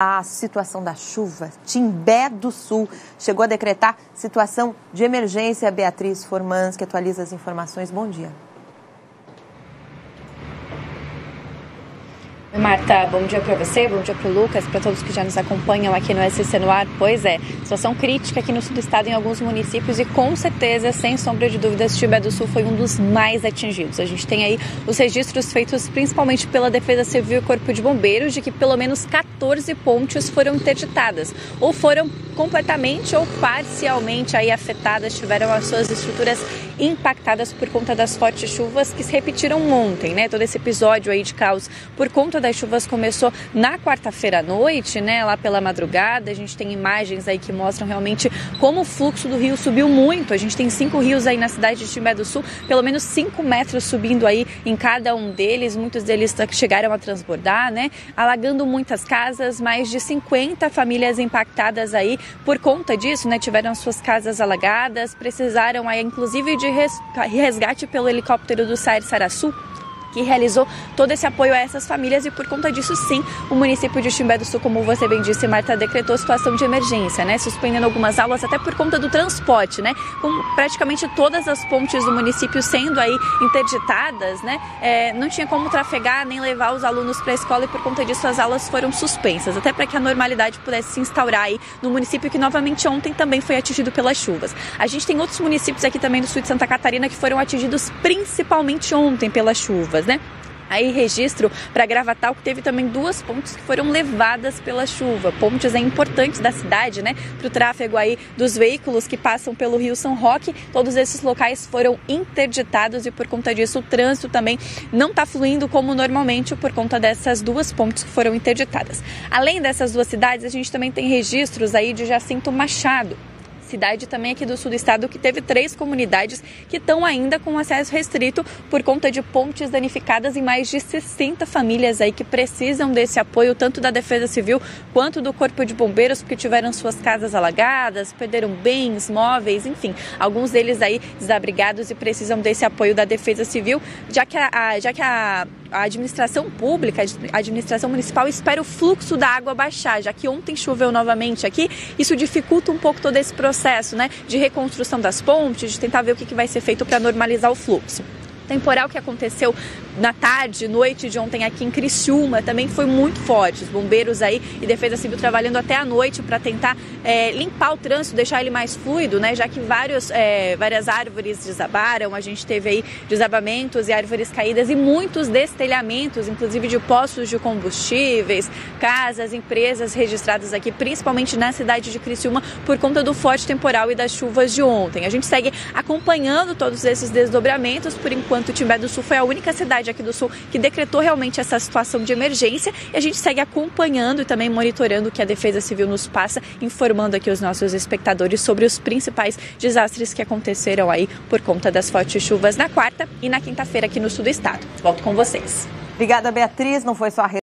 a situação da chuva. Timbé do Sul chegou a decretar situação de emergência. Beatriz Formans, que atualiza as informações. Bom dia. Marta, bom dia para você, bom dia para o Lucas, para todos que já nos acompanham aqui no SC no ar. Pois é, situação crítica aqui no sul do estado em alguns municípios e com certeza, sem sombra de dúvidas, Tibé do Sul foi um dos mais atingidos. A gente tem aí os registros feitos principalmente pela Defesa Civil e Corpo de Bombeiros de que pelo menos 14 pontes foram interditadas ou foram completamente ou parcialmente aí afetadas, tiveram as suas estruturas impactadas por conta das fortes chuvas que se repetiram ontem, né? Todo esse episódio aí de caos por conta das chuvas começou na quarta-feira à noite, né? Lá pela madrugada, a gente tem imagens aí que mostram realmente como o fluxo do rio subiu muito. A gente tem cinco rios aí na cidade de Timbé do Sul, pelo menos cinco metros subindo aí em cada um deles. Muitos deles chegaram a transbordar, né? Alagando muitas casas, mais de 50 famílias impactadas aí por conta disso, né? Tiveram suas casas alagadas, precisaram aí inclusive de resgate pelo helicóptero do SAIR Saraçu que realizou todo esse apoio a essas famílias e por conta disso, sim, o município de Chimbé do Sul, como você bem disse, Marta, decretou situação de emergência, né? Suspendendo algumas aulas até por conta do transporte, né? Com praticamente todas as pontes do município sendo aí interditadas, né? É, não tinha como trafegar nem levar os alunos para a escola e por conta disso as aulas foram suspensas, até para que a normalidade pudesse se instaurar aí no município que novamente ontem também foi atingido pelas chuvas. A gente tem outros municípios aqui também do sul de Santa Catarina que foram atingidos principalmente ontem pelas chuvas chuvas, né? Aí registro para Gravatal que teve também duas pontes que foram levadas pela chuva. Pontes é importantes da cidade, né? Para o tráfego aí dos veículos que passam pelo Rio São Roque. Todos esses locais foram interditados e por conta disso o trânsito também não está fluindo como normalmente por conta dessas duas pontes que foram interditadas. Além dessas duas cidades, a gente também tem registros aí de Jacinto Machado cidade também aqui do sul do estado que teve três comunidades que estão ainda com acesso restrito por conta de pontes danificadas e mais de 60 famílias aí que precisam desse apoio tanto da Defesa Civil quanto do Corpo de Bombeiros porque tiveram suas casas alagadas, perderam bens, móveis, enfim, alguns deles aí desabrigados e precisam desse apoio da Defesa Civil, já que a, já que a a administração pública, a administração municipal espera o fluxo da água baixar, já que ontem choveu novamente aqui, isso dificulta um pouco todo esse processo, né, de reconstrução das pontes, de tentar ver o que vai ser feito para normalizar o fluxo temporal que aconteceu na tarde, noite de ontem aqui em Criciúma também foi muito forte. Os bombeiros aí e Defesa Civil trabalhando até a noite para tentar é, limpar o trânsito, deixar ele mais fluido, né? Já que vários, é, várias árvores desabaram, a gente teve aí desabamentos e árvores caídas e muitos destelhamentos, inclusive de postos de combustíveis, casas, empresas registradas aqui, principalmente na cidade de Criciúma, por conta do forte temporal e das chuvas de ontem. A gente segue acompanhando todos esses desdobramentos por enquanto enquanto Timbé do Sul foi a única cidade aqui do Sul que decretou realmente essa situação de emergência e a gente segue acompanhando e também monitorando o que a Defesa Civil nos passa, informando aqui os nossos espectadores sobre os principais desastres que aconteceram aí por conta das fortes chuvas na quarta e na quinta-feira aqui no sul do estado. Volto com vocês. Obrigada, Beatriz. Não foi só a